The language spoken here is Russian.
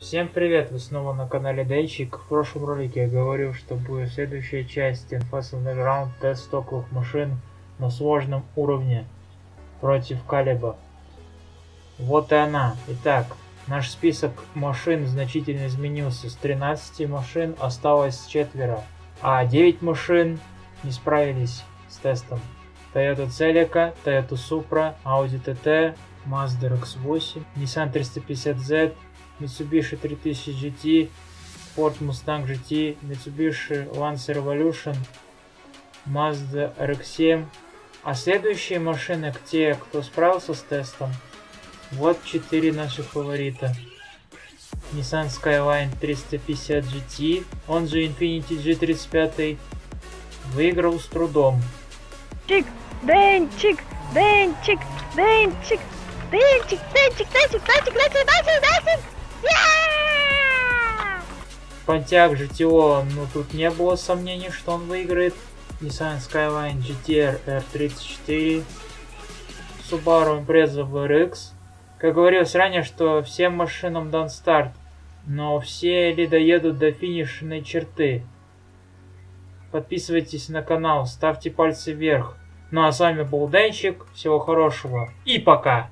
Всем привет, вы снова на канале Денчик. В прошлом ролике я говорил, что будет следующая часть Infast Underground тест стоковых машин на сложном уровне против Калиба. Вот и она. Итак, наш список машин значительно изменился. С 13 машин осталось четверо, а 9 машин не справились с тестом. Toyota Celica, Toyota Supra, Audi TT, Mazda RX-8, Nissan 350Z, Mitsubishi 3000 GT, Ford Mustang GT, Mitsubishi Lancer Evolution, Mazda RX-7. А следующие машины, те, кто справился с тестом, вот четыре наших фаворита. Nissan Skyline 350 GT, он же Infiniti G35, выиграл с трудом. Чик, Денчик, Денчик, Денчик, Денчик, Денчик, Денчик, Денчик, Денчик, Денчик, Денчик! Я! Pontiac GTO, ну тут не было сомнений, что он выиграет. Nissan Skyline GTR R34, Subaru Impreza VRX. Как говорилось ранее, что всем машинам дан старт, но все ли доедут до финишной черты? Подписывайтесь на канал, ставьте пальцы вверх. Ну а с вами был Денчик, всего хорошего и пока!